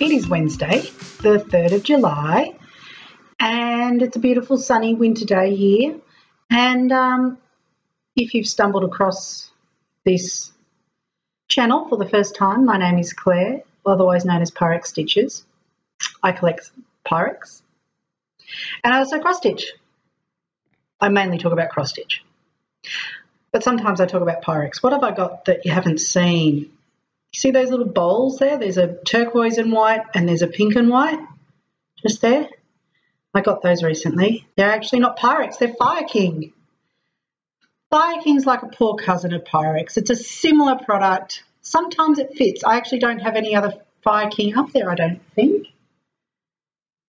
It is Wednesday, the 3rd of July, and it's a beautiful sunny winter day here. And um, if you've stumbled across this channel for the first time, my name is Claire, otherwise known as Pyrex Stitches. I collect Pyrex, and I also cross stitch. I mainly talk about cross stitch, but sometimes I talk about Pyrex. What have I got that you haven't seen? You see those little bowls there? There's a turquoise and white, and there's a pink and white just there. I got those recently. They're actually not Pyrex, they're Fire King. Fire King's like a poor cousin of Pyrex. It's a similar product. Sometimes it fits. I actually don't have any other Fire King up there, I don't think.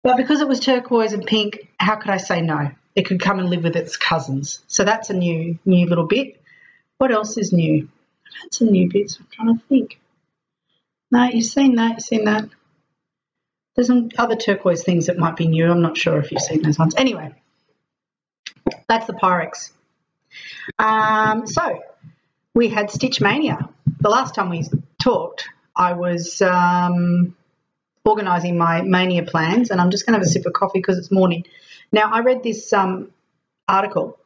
But because it was turquoise and pink, how could I say no? It could come and live with its cousins. So that's a new new little bit. What else is new? I've had some new bits. I'm trying to think. No, you've seen that. You've seen that. There's some other turquoise things that might be new. I'm not sure if you've seen those ones. Anyway, that's the Pyrex. Um, so we had Stitch Maynia. The last time we talked, I was um, organising my mania plans, and I'm just going to have a sip of coffee because it's morning. Now, I read this um, article.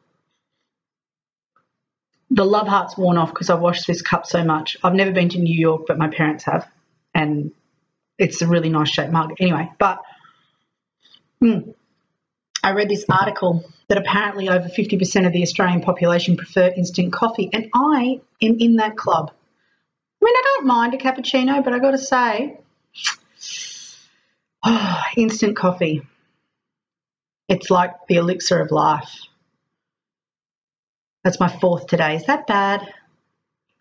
The love heart's worn off because I've washed this cup so much. I've never been to New York, but my parents have, and it's a really nice shaped mug. Anyway, but hmm, I read this article that apparently over 50% of the Australian population prefer instant coffee, and I am in that club. I mean, I don't mind a cappuccino, but I got to say, oh, instant coffee. It's like the elixir of life. That's my fourth today. Is that bad?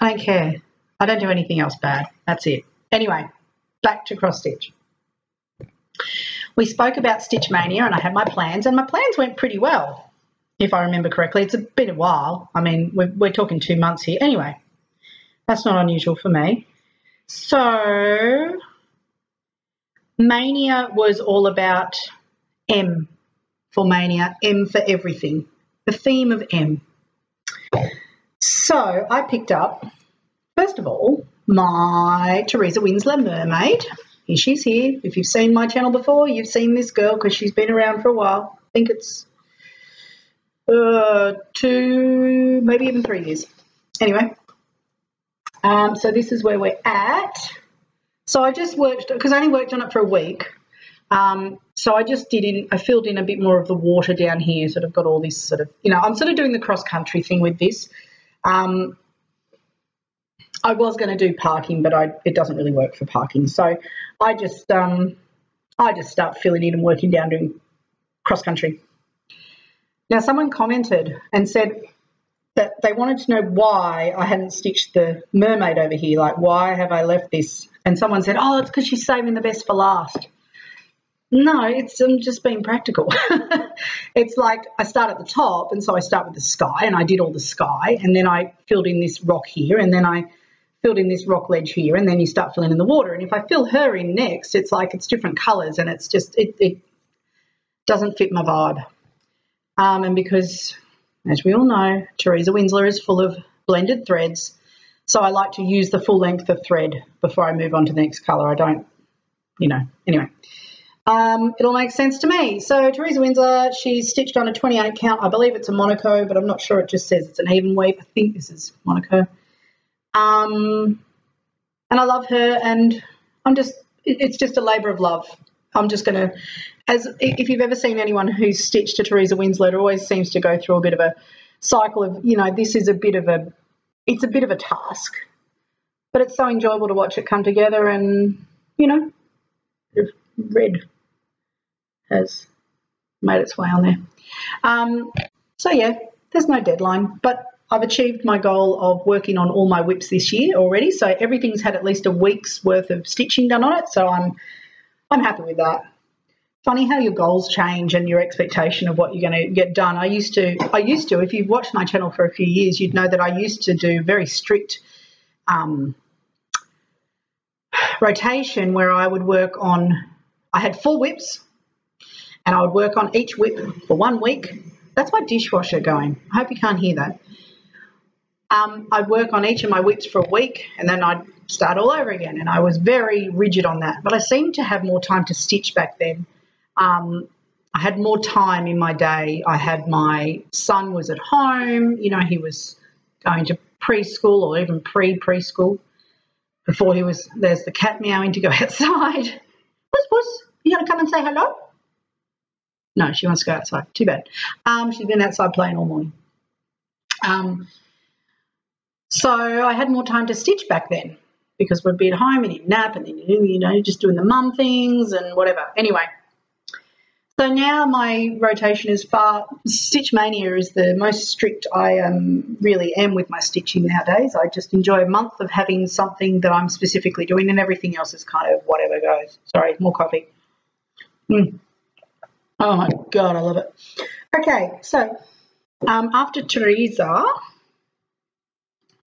I don't care. I don't do anything else bad. That's it. Anyway, back to cross stitch. We spoke about Stitch Maynia and I had my plans, and my plans went pretty well, if I remember correctly. It's a bit of a while. I mean, we're, we're talking two months here. Anyway, that's not unusual for me. So, Maynia was all about M for Maynia, M for everything, the theme of M. So, I picked up, first of all, my Teresa Wentzler mermaid. Here she's here. If you've seen my channel before, you've seen this girl because she's been around for a while. I think it's uh, two, maybe even three years. Anyway, um, so this is where we're at. So I just worked because I only worked on it for a week. Um, so I just did in, I filled in a bit more of the water down here. Sort of got all this sort of, you know, I'm sort of doing the cross country thing with this. Um, I was going to do parking, but I, it doesn't really work for parking. So I just um, I just start filling in and working down doing cross country. Now, someone commented and said that they wanted to know why I hadn't stitched the mermaid over here. Like, why have I left this? And someone said, oh, it's because she's saving the best for last. No, it's I'm just being practical. it's like I start at the top, and so I start with the sky, and I did all the sky, and then I filled in this rock here, and then I filled in this rock ledge here, and then you start filling in the water. And if I fill her in next, it's like it's different colours, and it's just it, it doesn't fit my vibe. Um, and because, as we all know, Teresa Wentzler is full of blended threads, so I like to use the full length of thread before I move on to the next colour. I don't, you know, anyway. Um, it'll make sense to me. So Teresa Wentzler, she's stitched on a 28 count. I believe it's a Monaco, but I'm not sure. It just says it's an even weave. I think this is Monaco. Um, and I love her, and I'm just, it's just a labour of love. I'm just going to, as if you've ever seen anyone who's stitched to Teresa Wentzler, it always seems to go through a bit of a cycle of, you know, this is a bit of a, it's a bit of a task, but it's so enjoyable to watch it come together, and you know, red has made its way on there. Um, so yeah, there's no deadline, but I've achieved my goal of working on all my WIPs this year already. So everything's had at least a week's worth of stitching done on it. So I'm I'm happy with that. Funny how your goals change and your expectation of what you're going to get done. I used to I used to if you've watched my channel for a few years, you'd know that I used to do very strict um, rotation where I would work on I had four WIPs and I would work on each WIP for one week. That's my dishwasher going. I hope you can't hear that um, I'd work on each of my WIPs for a week and then I'd start all over again. And I was very rigid on that. But I seemed to have more time to stitch back then. Um, I had more time in my day. I had my son was at home, you know, he was going to preschool or even pre preschool before he was there's the cat meowing to go outside. Puss puss, you gonna come and say hello? No, she wants to go outside. Too bad. Um, she's been outside playing all morning. Um, so I had more time to stitch back then because we'd be at home and you'd nap and then you know just doing the mum things and whatever. Anyway, so now my rotation is far. Stitch Maynia is the most strict I um, really am with my stitching nowadays. I just enjoy a month of having something that I'm specifically doing, and everything else is kind of whatever goes. Sorry, more coffee. Mm. Oh my god, I love it. Okay, so um, after Teresa,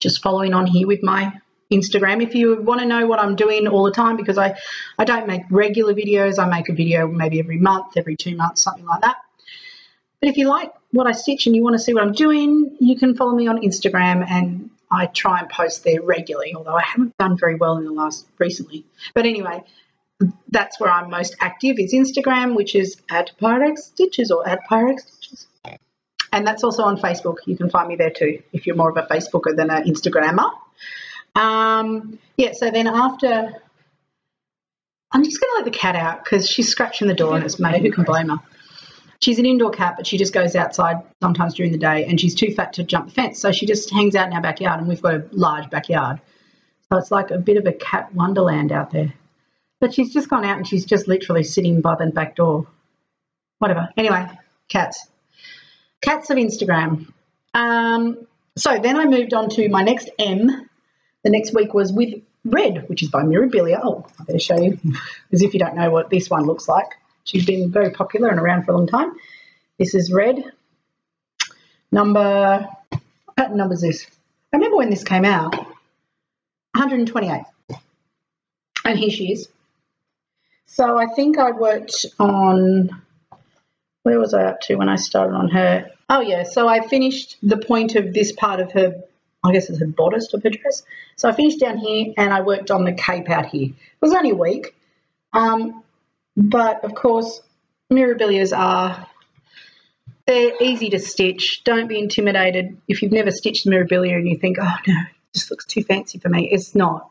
just following on here with my Instagram. If you want to know what I'm doing all the time, because I, I don't make regular videos, I make a video maybe every month, every two months, something like that. But if you like what I stitch and you want to see what I'm doing, you can follow me on Instagram and I try and post there regularly, although I haven't done very well in the last recently. But anyway, that's where I'm most active is Instagram, which is at Pyrex Stitches or at Pyrex Stitches. And that's also on Facebook. You can find me there too if you're more of a Facebooker than an Instagrammer. Um, yeah, so then after, I'm just going to let the cat out because she's scratching the door and it's made. Who can blame her? She's an indoor cat, but she just goes outside sometimes during the day and she's too fat to jump the fence. So she just hangs out in our backyard and we've got a large backyard. So it's like a bit of a cat wonderland out there. But she's just gone out and she's just literally sitting by the back door. Whatever. Anyway, cats. Cats of Instagram. Um, so then I moved on to my next M, the next week was with Red, which is by Mirabilia. Oh, I better show you, as if you don't know what this one looks like. She's been very popular and around for a long time. This is Red. Number, what number is this? I remember when this came out, 128. And here she is. So I think I worked on, where was I up to when I started on her? Oh yeah, so I finished the point of this part of her I guess it's her bodice of her dress. So I finished down here and I worked on the cape out here. It was only a week. Um, but of course, mirabilias are, they're easy to stitch. Don't be intimidated. If you've never stitched mirabilia and you think, oh no, this looks too fancy for me, it's not.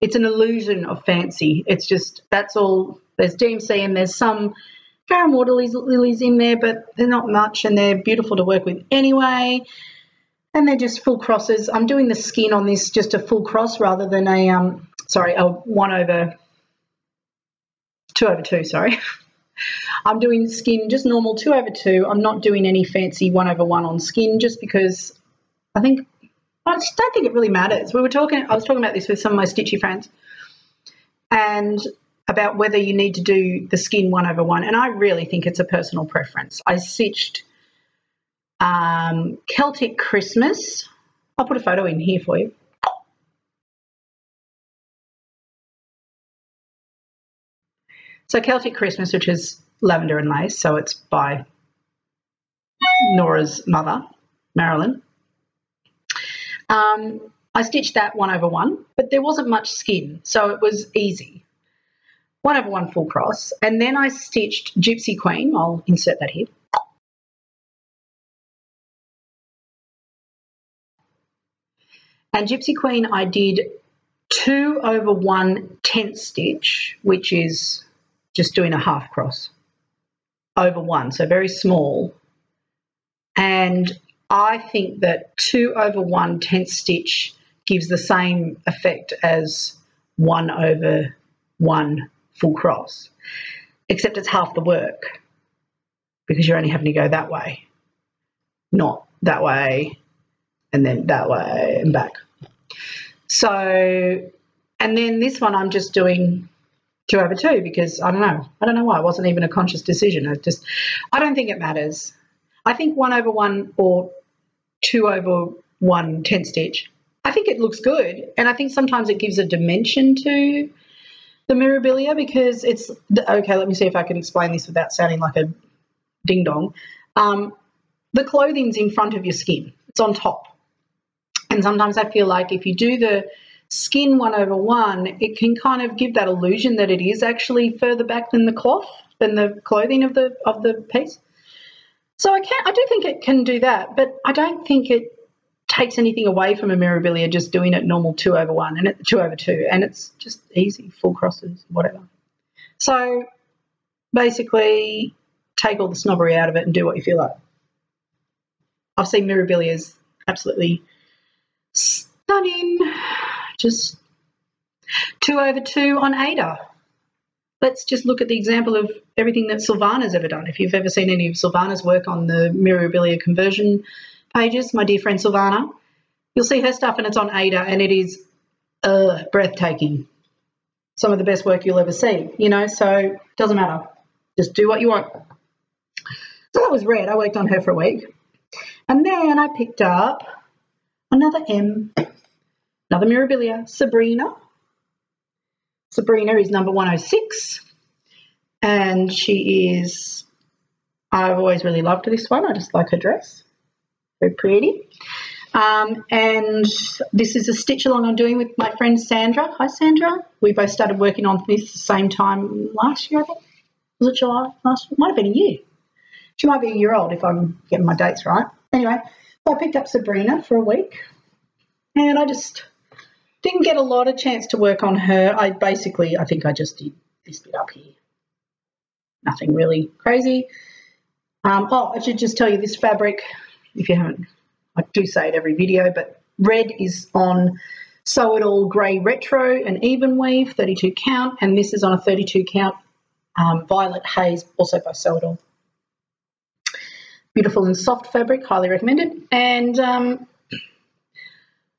It's an illusion of fancy. It's just, that's all. There's DMC and there's some Caron water lilies in there, but they're not much and they're beautiful to work with anyway and they're just full crosses. I'm doing the skin on this just a full cross rather than a, um, sorry, a one over, two over two, sorry. I'm doing skin just normal two over two. I'm not doing any fancy one over one on skin just because I think, I just don't think it really matters. We were talking, I was talking about this with some of my stitchy friends and about whether you need to do the skin one over one. And I really think it's a personal preference. I stitched um, Celtic Christmas. I'll put a photo in here for you. So Celtic Christmas, which is lavender and lace, so it's by Nora's mother, Marilyn. Um, I stitched that one over one, but there wasn't much skin, so it was easy. One over one full cross, and then I stitched Gypsy Queen. I'll insert that here. And Gypsy Queen, I did two over one tent stitch, which is just doing a half cross over one, so very small. And I think that two over one tent stitch gives the same effect as one over one full cross, except it's half the work because you're only having to go that way, not that way and then that way and back. So, and then this one I'm just doing two over two because I don't know. I don't know why. It wasn't even a conscious decision. I just, I don't think it matters. I think one over one or two over one tent stitch. I think it looks good, and I think sometimes it gives a dimension to the mirabilia because it's okay. Let me see if I can explain this without sounding like a ding dong. Um, the clothing's in front of your skin; it's on top And sometimes I feel like if you do the skin one over one, it can kind of give that illusion that it is actually further back than the cloth, than the clothing of the of the piece. So I can't. I do think it can do that, but I don't think it takes anything away from a mirabilia just doing it normal two over one and it, two over two, and it's just easy, full crosses, whatever. So basically, take all the snobbery out of it and do what you feel like. I've seen mirabilias absolutely stunning. Just two over two on Aida. Let's just look at the example of everything that Silvana's ever done. If you've ever seen any of Silvana's work on the mirabilia conversion pages, my dear friend Silvana, you'll see her stuff and it's on Aida and it is uh, breathtaking. Some of the best work you'll ever see, you know, so doesn't matter. Just do what you want. So that was red. I worked on her for a week. And then I picked up another M, another Mirabilia, Sabrina. Sabrina is number 106. And she is, I've always really loved this one. I just like her dress. Very pretty. Um, and this is a stitch along I'm doing with my friend Sandra. Hi, Sandra. We both started working on this the same time last year, I think. Was it July last year? Might have been a year. She might be a year old if I'm getting my dates right. Anyway, so I picked up Sabrina for a week and I just didn't get a lot of chance to work on her. I basically, I think I just did this bit up here. Nothing really crazy. Um, oh, I should just tell you this fabric, if you haven't, I do say it every video, but red is on Sew It All Grey Retro and Even Weave, 32 count, and this is on a 32 count um, Violet Haze, also by Sew It All. Beautiful and soft fabric, highly recommended. And um,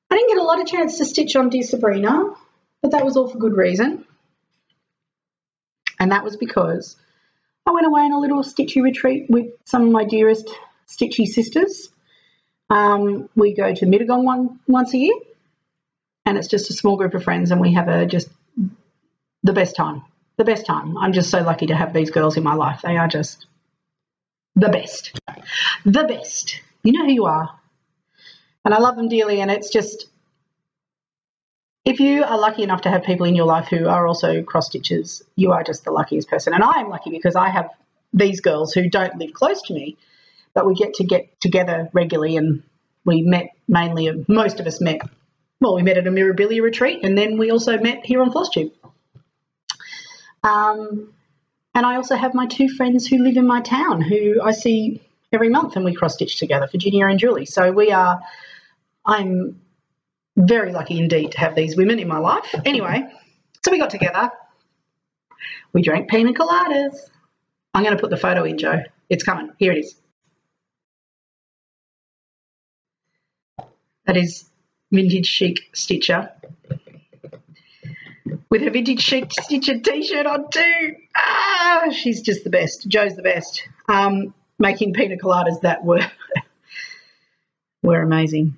I didn't get a lot of chance to stitch on Dear Sabrina, but that was all for good reason. And that was because I went away on a little stitchy retreat with some of my dearest stitchy sisters. Um, we go to Mittagong one, once a year, and it's just a small group of friends, and we have a just the best time. The best time. I'm just so lucky to have these girls in my life. They are just the best. The best. You know who you are. And I love them dearly. And it's just, if you are lucky enough to have people in your life who are also cross stitchers, you are just the luckiest person. And I am lucky because I have these girls who don't live close to me, but we get to get together regularly. And we met mainly, most of us met, well, we met at a Mirabilia retreat and then we also met here on FlossTube. Um, and I also have my two friends who live in my town who I see every month and we cross stitch together, Virginia and Julie. So we are, I'm very lucky indeed to have these women in my life. Anyway, so we got together. We drank pina coladas. I'm going to put the photo in, Joe. It's coming. Here it is. That is Vintage Chic Stitcher with her vintage chic stitcher t-shirt on too. Ah, she's just the best. Joe's the best. Um, making pina coladas that were were amazing,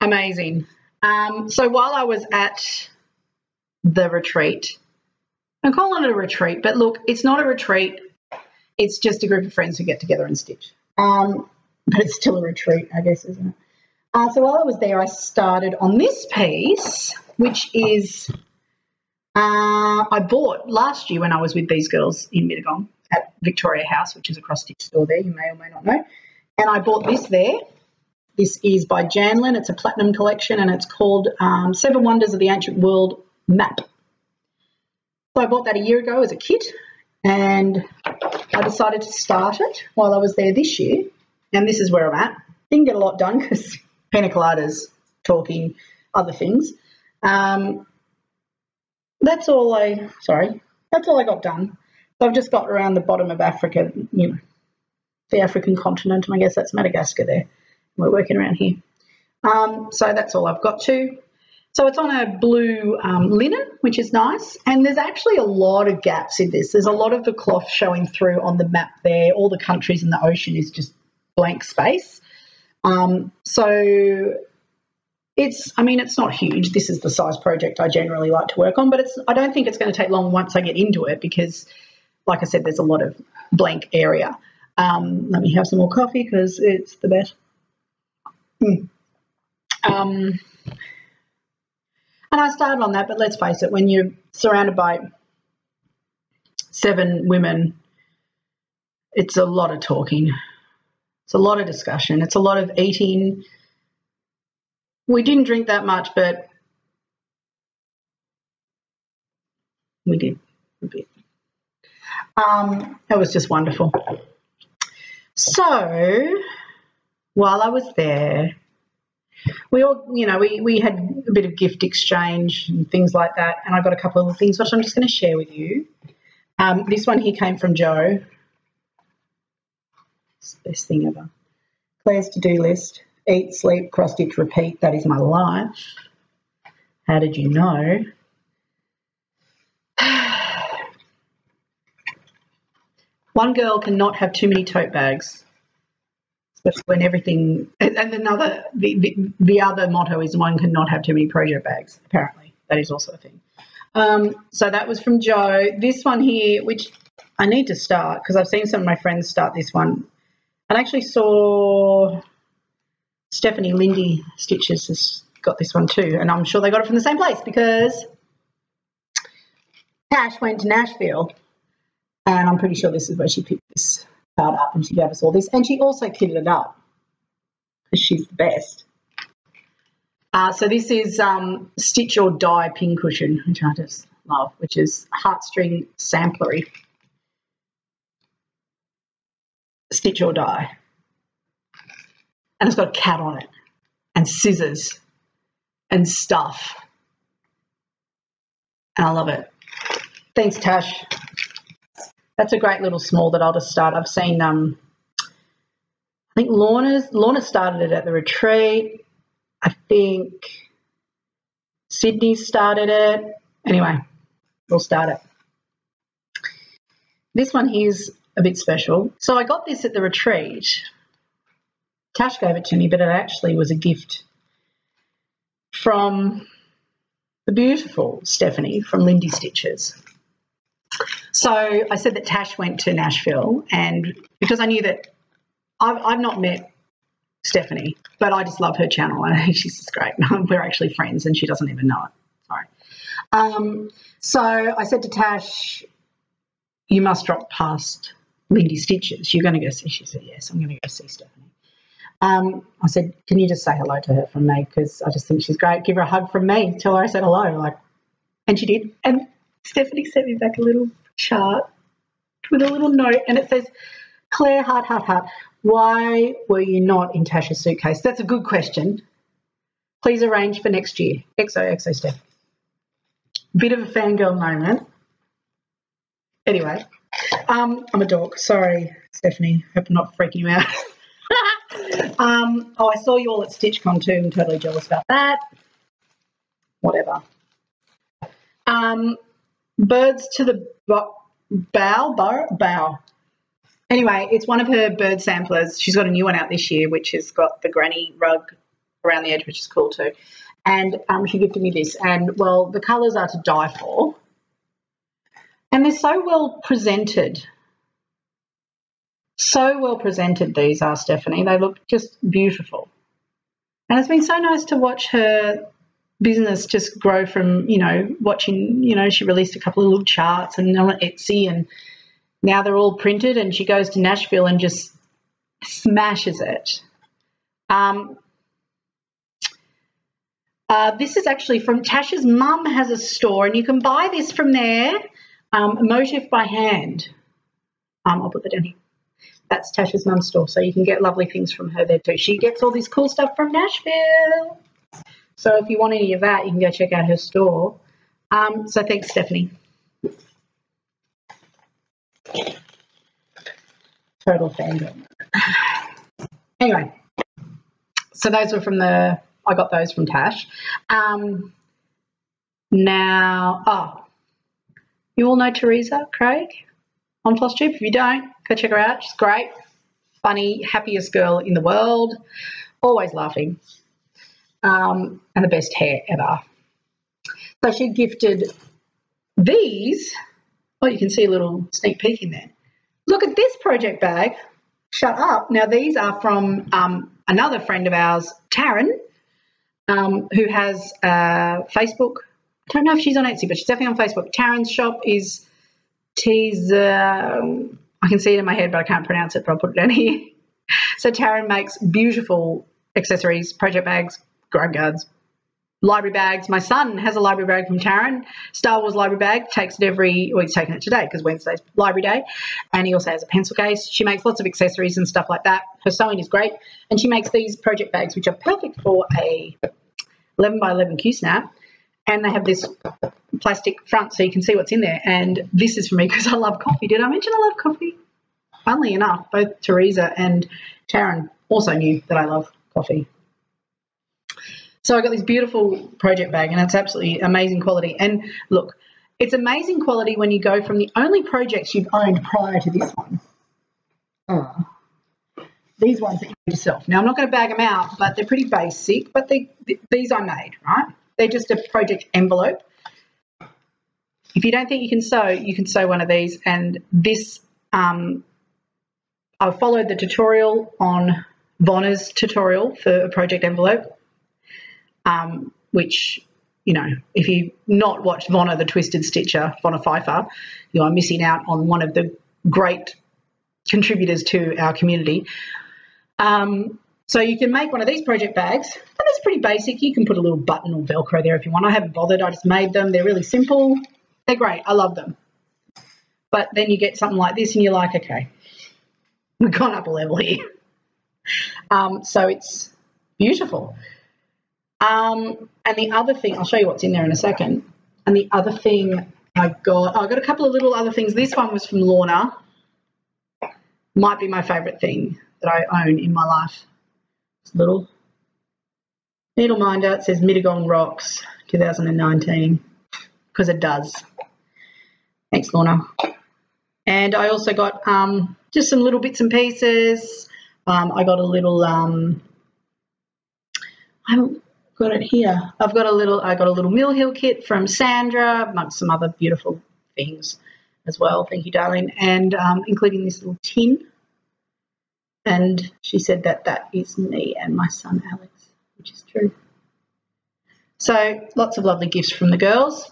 amazing. Um, so while I was at the retreat, I'm calling it a retreat, but look, it's not a retreat. It's just a group of friends who get together and stitch. Um, but it's still a retreat, I guess, isn't it? Uh, so while I was there, I started on this piece which is uh, I bought last year when I was with these girls in Mittagong at Victoria House, which is a cross stitch store there, you may or may not know. And I bought this there. This is by Janlynn. It's a platinum collection and it's called um, Seven Wonders of the Ancient World Map. So I bought that a year ago as a kit and I decided to start it while I was there this year. And this is where I'm at. Didn't get a lot done because pina coladas, talking, other things. Um, that's all I, sorry, that's all I got done. So I've just got around the bottom of Africa, you know, the African continent, and I guess that's Madagascar there. We're working around here. Um, so that's all I've got to. So it's on a blue um, linen, which is nice. And there's actually a lot of gaps in this. There's a lot of the cloth showing through on the map there. All the countries in the ocean is just blank space. Um, so it's, I mean, it's not huge. This is the size project I generally like to work on, but it's, I don't think it's going to take long once I get into it because, like I said, there's a lot of blank area. Um, let me have some more coffee because it's the best. Mm. Um, and I started on that, but let's face it, when you're surrounded by seven women, it's a lot of talking. It's a lot of discussion. It's a lot of eating. We didn't drink that much, but we did a bit. Um, it was just wonderful. So while I was there, we all, you know, we, we had a bit of gift exchange and things like that. And I got a couple of things which I'm just going to share with you. Um, this one here came from Joe. It's the best thing ever. Claire's to-do list. Eat, sleep, cross-stitch, repeat. That is my life. How did you know? One girl cannot have too many tote bags especially when everything and, and another the, the, the other motto is one cannot have too many project bags apparently that is also a thing um, so that was from joe this one here which i need to start because i've seen some of my friends start this one and I actually saw stephanie lindy stitches has got this one too and i'm sure they got it from the same place because Tash went to nashville and i'm pretty sure this is where she picked this card up and she gave us all this. And she also kitted it up because she's the best. Uh, so this is um, Stitch or Die Pincushion, which I just love, which is heartstring samplery. Stitch or Die. And it's got a cat on it and scissors and stuff. And I love it. Thanks, Tash that's a great little small that I'll just start. I've seen, um, I think Lorna's, Lorna started it at the retreat. I think Sydney started it. Anyway, we'll start it. This one here's a bit special. So I got this at the retreat. Tash gave it to me, but it actually was a gift from the beautiful Stephanie from Lindy Stitches. So I said that Tash went to Nashville, and because I knew that I've, I've not met Stephanie, but I just love her channel, and she's just great. We're actually friends, and she doesn't even know it. Sorry. Um, so I said to Tash, "You must drop past Lindy Stitches. You're going to go see." She said, "Yes, I'm going to go see Stephanie." Um, I said, "Can you just say hello to her from me? Because I just think she's great. Give her a hug from me. Tell her I said hello." Like, and she did. And Stephanie sent me back a little chart with a little note, and it says, Claire, heart, heart, heart, why were you not in Tasha's suitcase? That's a good question. Please arrange for next year. XO, XO, Steph. Bit of a fangirl moment. Anyway, um, I'm a dog. Sorry, Stephanie. Hope I'm not freaking you out. um, oh, I saw you all at StitchCon too. I'm totally jealous about that. Whatever. Um, birds to the bow, bow, bow. Anyway, it's one of her bird samplers. She's got a new one out this year, which has got the granny rug around the edge, which is cool too. And um, she gifted me this. And well, the colours are to die for. And they're so well presented. So well presented, these are, Stephanie. They look just beautiful. And it's been so nice to watch her business just grow from you know watching you know she released a couple of little charts and on Etsy and now they're all printed and she goes to Nashville and just smashes it. Um, uh, this is actually from Tasha's mum has a store and you can buy this from there. Um, Motif by Hand. Um, I'll put that down here. That's Tasha's mum's store, so you can get lovely things from her there too. She gets all this cool stuff from Nashville. So if you want any of that, you can go check out her store. Um, so thanks, Stephanie. Total fandom. Anyway, so those were from the, I got those from Tash. Um, now, oh, you all know Teresa Craig on FlossTube? If you don't, go check her out. She's great, funny, happiest girl in the world, always laughing um, and the best hair ever. So she gifted these. Oh, you can see a little sneak peek in there. Look at this project bag. Shut up. Now, these are from um, another friend of ours, Taryn. um, who has uh, Facebook. Don't know if she's on Etsy, but she's definitely on Facebook. Taryn's shop is. Um, I can see it in my head, but I can't pronounce it. But I'll put it down here. So Taryn makes beautiful accessories, project bags, grime guards, library bags. My son has a library bag from Taryn, Star Wars library bag, takes it every, well, he's taking it today because Wednesday's library day. And he also has a pencil case. She makes lots of accessories and stuff like that. Her sewing is great. And she makes these project bags, which are perfect for a 11 by 11 Q snap. And they have this plastic front so you can see what's in there. And this is for me because I love coffee. Did I mention I love coffee? Funnily enough, both Teresa and Taryn also knew that I love coffee. So I got this beautiful project bag, and it's absolutely amazing quality. And look, it's amazing quality when you go from the only projects you've owned prior to this one. Uh, these ones that you made yourself. Now I'm not going to bag them out, but they're pretty basic. But they, these I made, right? They're just a project envelope. If you don't think you can sew, you can sew one of these. And this, um, I followed the tutorial on Vonna's tutorial for a project envelope um, which, you know, if you've not watched Vonna the Twisted Stitcher, Vonna Pfeiffer, you are missing out on one of the great contributors to our community. Um, so you can make one of these project bags, and it's pretty basic. You can put a little button or Velcro there if you want. I haven't bothered. I just made them. They're really simple. They're great. I love them. But then you get something like this, and you're like, okay, we've gone up a level here. Um, so it's beautiful. Um, and the other thing, I'll show you what's in there in a second. And the other thing I got, oh, I got a couple of little other things. This one was from Lorna. Might be my favourite thing that I own in my life. It's little needle minder. It says Mittagong Rocks 2019 because it does. Thanks, Lorna. And I also got um, just some little bits and pieces. Um, I got a little, um, I'm got it here. I've got a little, I got a little Mill Hill kit from Sandra, amongst some other beautiful things as well. Thank you, darling. And um, including this little tin. And she said that that is me and my son Alex, which is true. So lots of lovely gifts from the girls.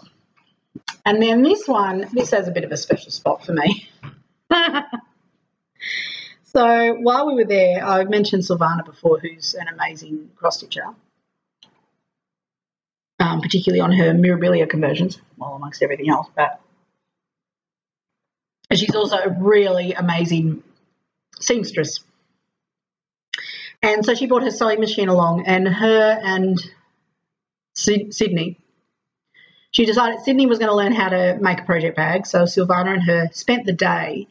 And then this one, this has a bit of a special spot for me. so while we were there, I mentioned Silvana before, who's an amazing cross stitcher um, particularly on her Mirabilia conversions, well, amongst everything else. But she's also a really amazing seamstress. And so she brought her sewing machine along, and her and Sydney, she decided Sydney was going to learn how to make a project bag. So Silvana and her spent the day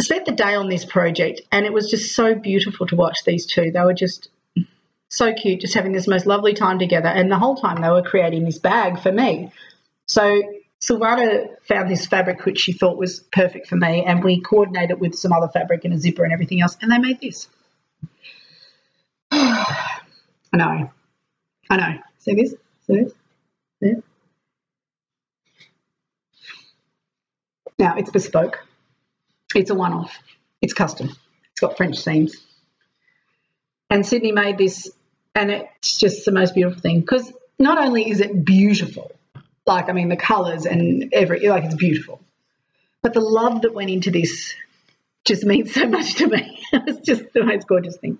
spent the day on this project, and it was just so beautiful to watch these two. They were just so cute, just having this most lovely time together. And the whole time they were creating this bag for me. So Silvana found this fabric which she thought was perfect for me, and we coordinated it with some other fabric and a zipper and everything else, and they made this. I know. I know. See this? See this? See Now, it's bespoke. It's a one off. It's custom. It's got French seams. And Sydney made this and it's just the most beautiful thing because not only is it beautiful, like I mean the colors and every like it's beautiful, but the love that went into this just means so much to me. it's just the most gorgeous thing.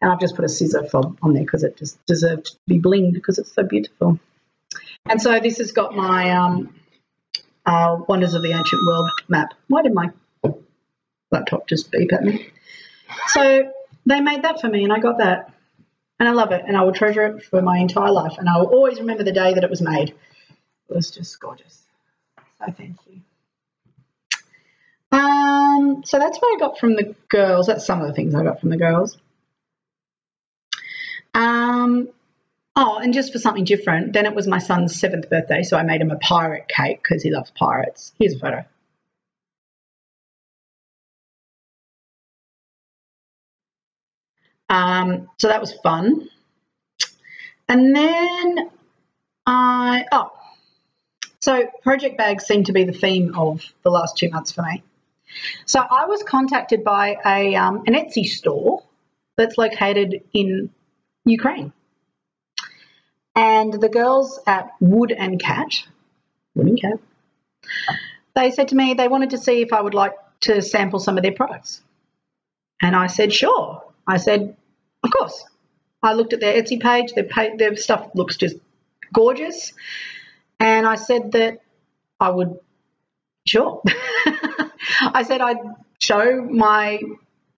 And I've just put a scissor fob on there because it just deserved to be blinged because it's so beautiful. And so this has got my um, uh, Wonders of the Ancient World map. Why did my laptop just beep at me? So they made that for me and I got that. And I love it and I will treasure it for my entire life. And I will always remember the day that it was made. It was just gorgeous. So thank you. Um, so that's what I got from the girls. That's some of the things I got from the girls. Um, oh, and just for something different, then it was my son's seventh birthday, so I made him a pirate cake because he loves pirates. Here's a photo. Um, so that was fun. And then I, oh, so project bags seem to be the theme of the last two months for me. So I was contacted by a, um, an Etsy store that's located in Ukraine. And the girls at Wood and Cat, Wood and Cat, they said to me they wanted to see if I would like to sample some of their products. And I said, sure. I said, of course. I looked at their Etsy page, their, page, their stuff looks just gorgeous. And I said that I would, sure. I said I'd show my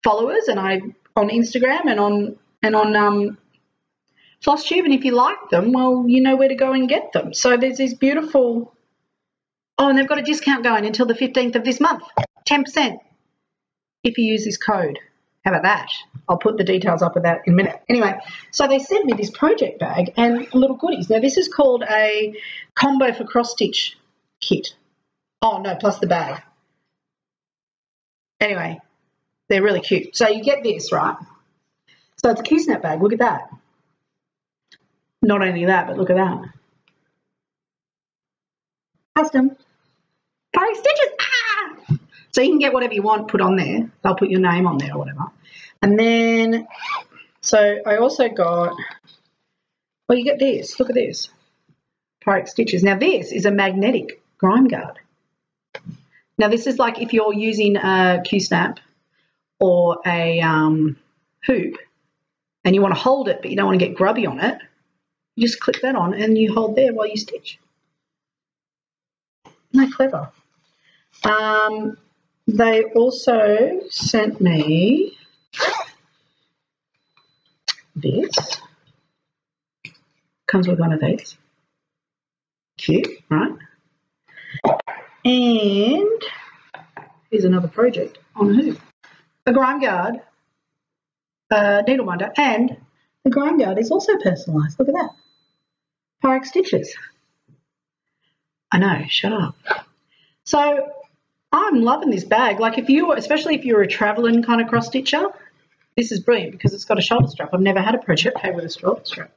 followers and I on Instagram and on and on um, FlossTube, and if you like them, well, you know where to go and get them. So there's this beautiful. Oh, and they've got a discount going until the 15th of this month, 10% if you use this code. How about that? I'll put the details up of that in a minute. Anyway, so they sent me this project bag and little goodies. Now, this is called a combo for cross stitch kit. Oh, no, plus the bag. Anyway, they're really cute. So you get this, right? So it's a Q-snap bag. Look at that. Not only that, but look at that. Custom. Five stitches. Ah! So you can get whatever you want put on there. They'll put your name on there or whatever. And then, so I also got, well, you get this. Look at this. Pyrex stitches. Now this is a magnetic grime guard. Now this is like if you're using a Q-snap or a um, hoop and you want to hold it but you don't want to get grubby on it, you just click that on and you hold there while you stitch. That clever? Um, they also sent me this. Comes with one of these. Cute, right? And here's another project on who? A grime guard, uh, a needle winder, and the grime guard is also personalised. Look at that. Pyrex stitches. I know, shut up. So I'm loving this bag. Like if you, especially if you're a traveling kind of cross stitcher, this is brilliant because it's got a shoulder strap. I've never had a project bag with a shoulder strap.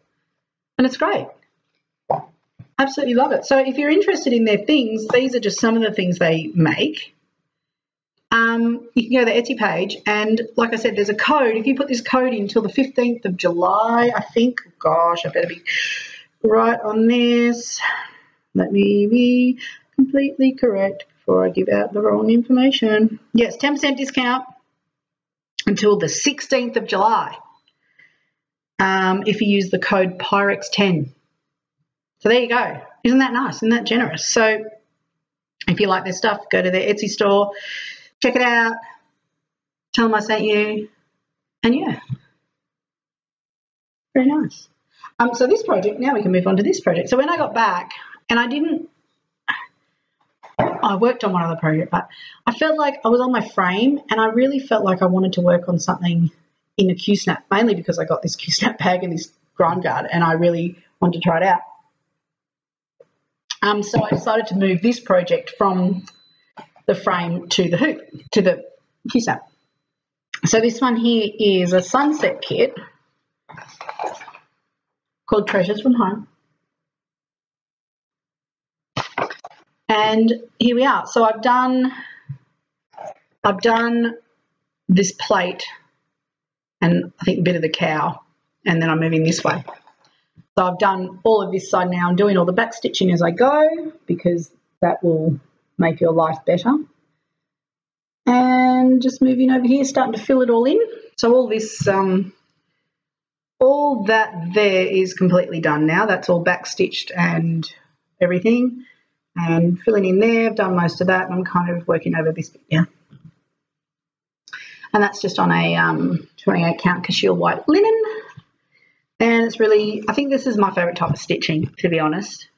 And it's great. Absolutely love it. So if you're interested in their things, these are just some of the things they make. Um, you can go to the Etsy page and like I said, there's a code. If you put this code in till the 15th of July, I think, gosh, I better be right on this. Let me be completely correct before I give out the wrong information. Yes, 10% discount until the 16th of July um, if you use the code Pyrex10. So there you go. Isn't that nice? Isn't that generous? So if you like their stuff, go to their Etsy store, check it out, tell them I sent you, and yeah, very nice. Um, so this project, now we can move on to this project. So when I got back, and I didn't, I worked on one other project, but I felt like I was on my frame, and I really felt like I wanted to work on something in a Q-snap, mainly because I got this Q-snap bag and this grime guard, and I really wanted to try it out. Um, so I decided to move this project from the frame to the hoop, to the Q-snap. So this one here is a sunset kit called Treasures from Home. And here we are. So I've done, I've done this plate and I think a bit of the cow, and then I'm moving this way. So I've done all of this side now. I'm doing all the back stitching as I go because that will make your life better. And just moving over here, starting to fill it all in. So all this, um, all that there is completely done now. That's all back stitched and everything. And filling in there, I've done most of that. And I'm kind of working over this bit now. And that's just on a um, 28 count Cashel white linen. And it's really, I think this is my favourite type of stitching, to be honest.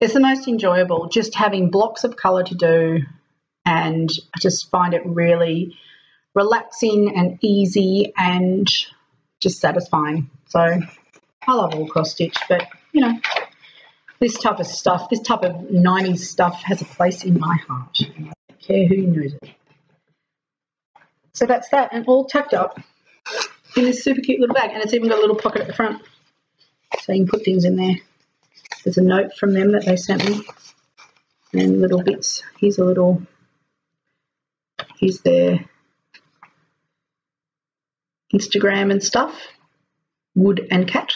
It's the most enjoyable, just having blocks of colour to do and I just find it really relaxing and easy and just satisfying. So I love all cross stitch, but you know, this type of stuff, this type of 90s stuff has a place in my heart. I don't care who knows it. So that's that, and all tucked up in this super cute little bag. And it's even got a little pocket at the front. So you can put things in there. There's a note from them that they sent me. And little bits. Here's a little, here's their Instagram and stuff. Wood and cat.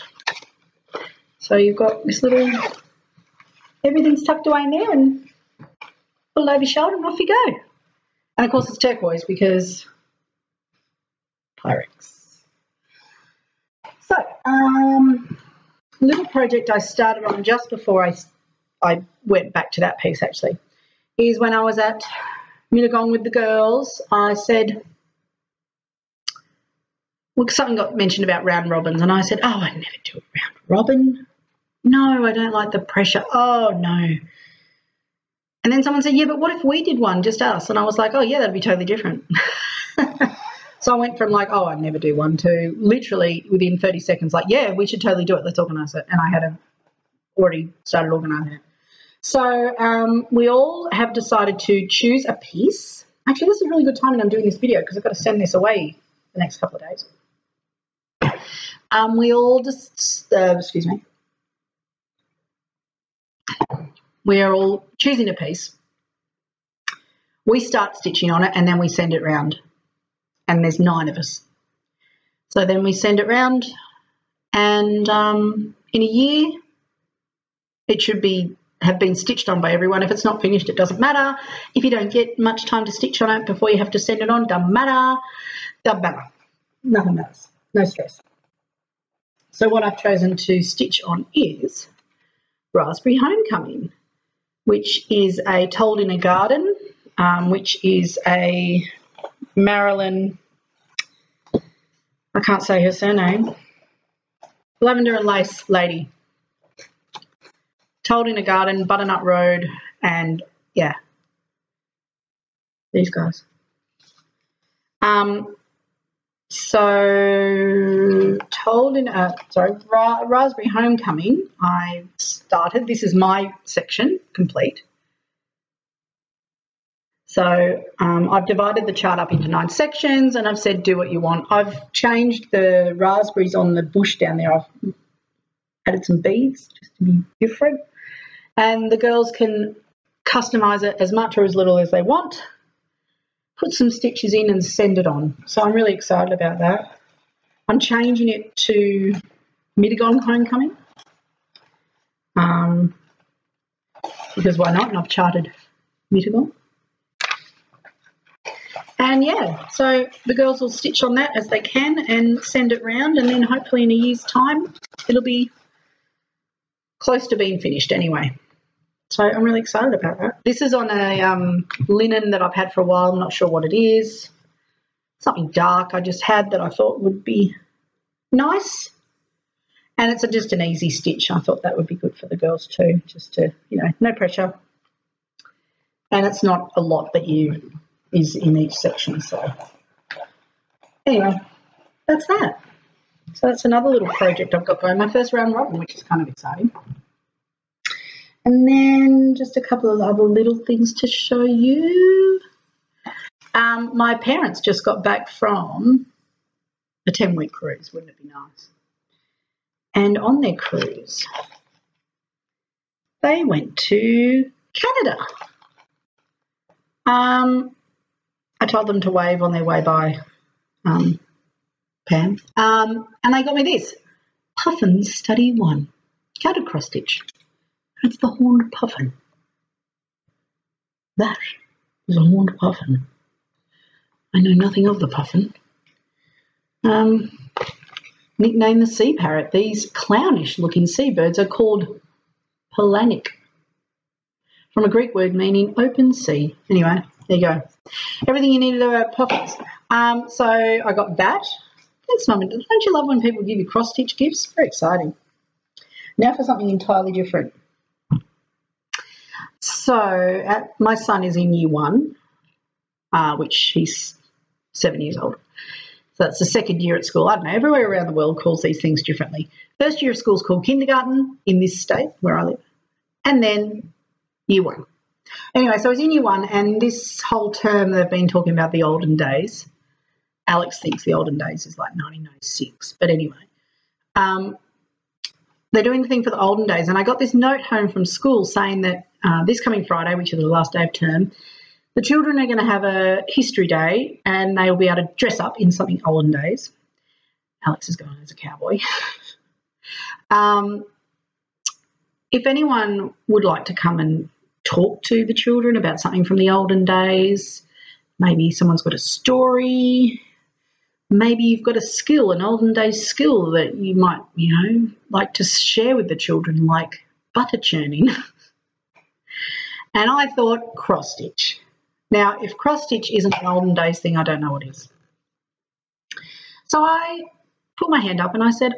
So you've got this little, everything's tucked away in there and pull over your shoulder and off you go. And of course it's turquoise because Pyrex. So, um, little project I started on just before I, I went back to that piece actually is when I was at Mittagong with the girls, I said, well, something got mentioned about round robins, and I said, oh, I'd never do a round robin. No, I don't like the pressure. Oh, no. And then someone said, yeah, but what if we did one, just us? And I was like, oh, yeah, that'd be totally different. so I went from like, oh, I'd never do one to literally within 30 seconds, like, yeah, we should totally do it. Let's organise it. And I had a, already started organising it. So um, we all have decided to choose a piece. Actually, this is a really good timing I'm doing this video because I've got to send this away the next couple of days. Um, we all just, uh, excuse me, we are all choosing a piece. We start stitching on it and then we send it round. And there's nine of us. So then we send it round and um, in a year it should be have been stitched on by everyone. If it's not finished, it doesn't matter. If you don't get much time to stitch on it before you have to send it on, doesn't matter. Doesn't matter. Nothing matters. No stress. So what I've chosen to stitch on is Raspberry Homecoming, which is a Told in a Garden, um, which is a Marilyn, I can't say her surname, Lavender and Lace lady. Told in a Garden, Butternut Road, and yeah, these guys. Um, so told in a sorry Ra Raspberry Homecoming, I started. This is my section complete. So um, I've divided the chart up into nine sections, and I've said do what you want. I've changed the raspberries on the bush down there. I've added some beads just to be different, and the girls can customize it as much or as little as they want put some stitches in and send it on. So I'm really excited about that. I'm changing it to Mittagong Homecoming um, because why not? And I've charted Mittagong. And yeah, so the girls will stitch on that as they can and send it round and then hopefully in a year's time it'll be close to being finished anyway. So I'm really excited about that. This is on a um, linen that I've had for a while. I'm not sure what it is. Something dark I just had that I thought would be nice. And it's a, just an easy stitch. I thought that would be good for the girls too, just to, you know, no pressure. And it's not a lot that you is in each section. So anyway, that's that. So that's another little project I've got going. My first round robin, which is kind of exciting. And then just a couple of other little things to show you. Um, my parents just got back from a 10 week cruise. Wouldn't it be nice? And on their cruise, they went to Canada. Um, I told them to wave on their way by um, Pam. Um, and they got me this Puffin Study 1 counter cross stitch. It's the horned puffin. That is a horned puffin. I know nothing of the puffin. Um, nickname the sea parrot. These clownish looking seabirds are called pelagic, from a Greek word meaning open sea. Anyway, there you go. Everything you needed about puffins. Um, so I got that. That's not, don't you love when people give you cross stitch gifts? Very exciting. Now for something entirely different. So at, my son is in year one, uh, which he's seven years old. So that's the second year at school. I don't know, everywhere around the world calls these things differently. First year of school is called kindergarten in this state where I live, and then year one. Anyway, so I was in year one, and this whole term they've been talking about the olden days. Alex thinks the olden days is like 1996, but anyway. Um, they're doing the thing for the olden days. And I got this note home from school saying that uh, this coming Friday, which is the last day of term, the children are going to have a history day and they'll be able to dress up in something olden days. Alex is going as a cowboy. um, if anyone would like to come and talk to the children about something from the olden days, maybe someone's got a story, maybe you've got a skill, an olden days skill that you might, you know, like to share with the children, like butter churning. and I thought cross stitch. Now, if cross stitch isn't an olden days thing, I don't know what is. So I put my hand up and I said,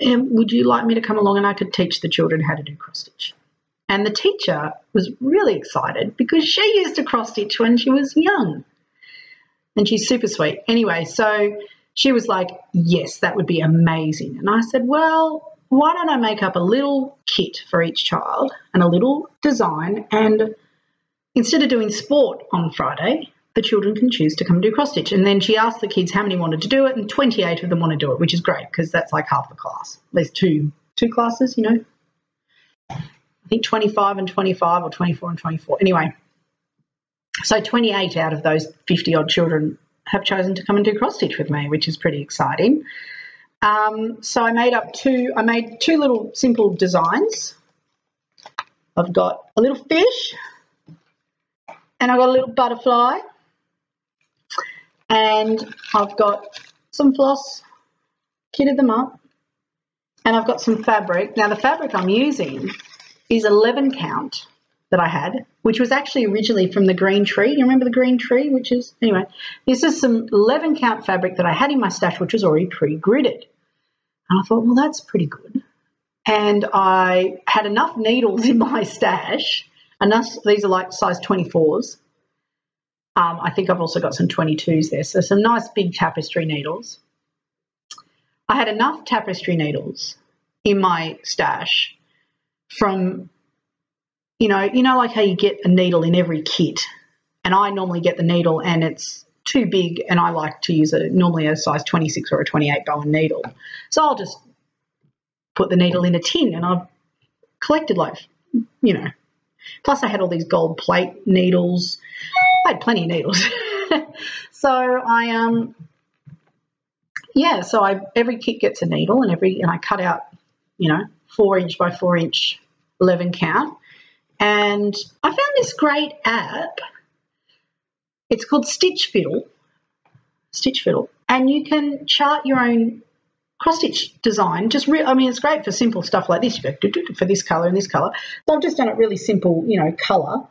Would you like me to come along and I could teach the children how to do cross stitch? And the teacher was really excited because she used to cross stitch when she was young. And she's super sweet. Anyway, so she was like, Yes, that would be amazing. And I said, Well, why don't I make up a little kit for each child and a little design? And instead of doing sport on Friday, the children can choose to come do cross stitch. And then she asked the kids how many wanted to do it, and 28 of them want to do it, which is great because that's like half the class. There's two two classes, you know. I think 25 and 25 or 24 and 24. Anyway, so 28 out of those 50 odd children have chosen to come and do cross stitch with me, which is pretty exciting. Um, so I made up two, I made two little simple designs. I've got a little fish and I've got a little butterfly and I've got some floss, kitted them up, and I've got some fabric. Now the fabric I'm using is 11 count that I had, which was actually originally from the green tree. You remember the green tree, which is, anyway, this is some 11 count fabric that I had in my stash, which was already pre-gridded. And I thought, well, that's pretty good. And I had enough needles in my stash, enough, these are like size 24s. Um, I think I've also got some 22s there. So some nice big tapestry needles. I had enough tapestry needles in my stash from you know, you know, like how you get a needle in every kit, and I normally get the needle and it's too big, and I like to use a normally a size 26 or a 28 Bohin needle. So I'll just put the needle in a tin, and I've collected like, you know, plus I had all these gold plate needles. I had plenty of needles, so I um, yeah, so I every kit gets a needle, and every and I cut out, you know, four inch by four inch 11 count and I found this great app. It's called Stitch Fiddle. Stitch Fiddle. And you can chart your own cross stitch design. Just re- I mean, it's great for simple stuff like this. You go for this color and this color. So I've just done it really simple, you know, color,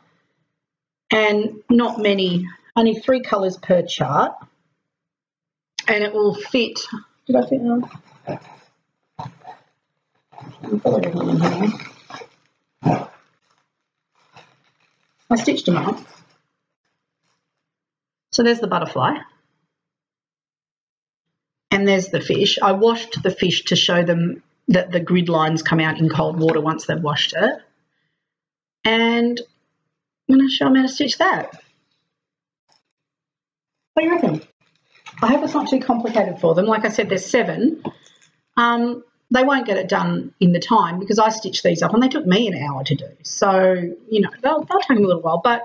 and not many, only three colors per chart, and it will fit. Did I fit? I stitched them up. So there's the butterfly. And there's the fish. I washed the fish to show them that the grid lines come out in cold water once they've washed it. And I'm going to show them how to stitch that. What do you reckon? I hope it's not too complicated for them. Like I said, there's seven. Um, they won't get it done in the time because I stitched these up and they took me an hour to do. So, you know, they'll, they'll take me a little while. But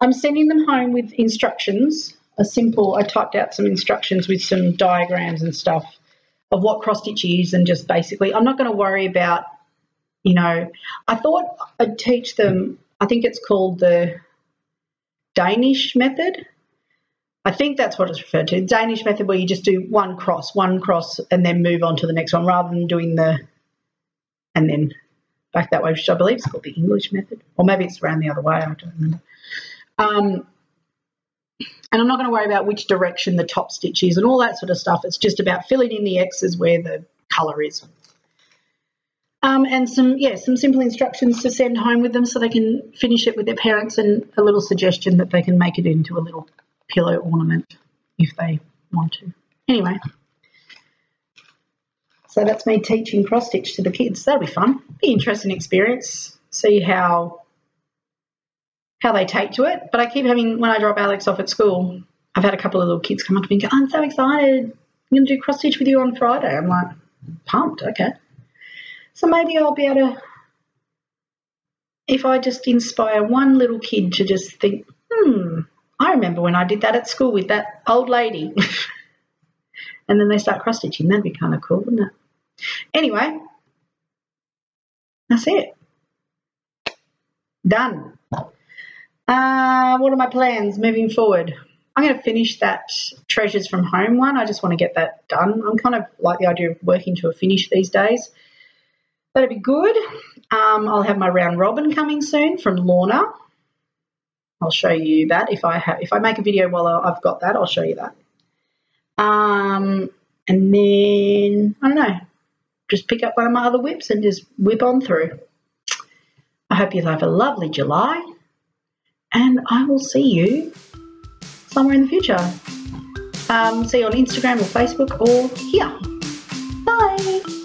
I'm sending them home with instructions, a simple, I typed out some instructions with some diagrams and stuff of what cross stitch is and just basically, I'm not going to worry about, you know, I thought I'd teach them, I think it's called the Danish method. I think that's what it's referred to. Danish method where you just do one cross, one cross, and then move on to the next one rather than doing the and then back that way, which I believe is called the English method. Or maybe it's around the other way, I don't remember. Um, and I'm not going to worry about which direction the top stitch is and all that sort of stuff. It's just about filling in the X's where the colour is. Um, and some, yeah, some simple instructions to send home with them so they can finish it with their parents and a little suggestion that they can make it into a little pillow ornament if they want to. Anyway, so that's me teaching cross stitch to the kids. That'll be fun. Be interesting experience. See how how they take to it. But I keep having when I drop Alex off at school, I've had a couple of little kids come up to me and go, "I'm so excited! I'm going to do cross stitch with you on Friday." I'm like, pumped. Okay. So maybe I'll be able to, if I just inspire one little kid to just think, hmm, I remember when I did that at school with that old lady. and then they start cross stitching. That'd be kind of cool, wouldn't it? Anyway, That's it. Done. Uh, what are my plans moving forward? I'm going to finish that Treasures from Home one. I just want to get that done. I'm kind of like the idea of working to a finish these days. That'd be good. Um, I'll have my round robin coming soon from Lorna. I'll show you that if I have if I make a video while I've got that, I'll show you that. Um, and then I don't know, just pick up one of my other WIPs and just whip on through. I hope you have a lovely July, and I will see you somewhere in the future. Um, see you on Instagram or Facebook or here. Bye.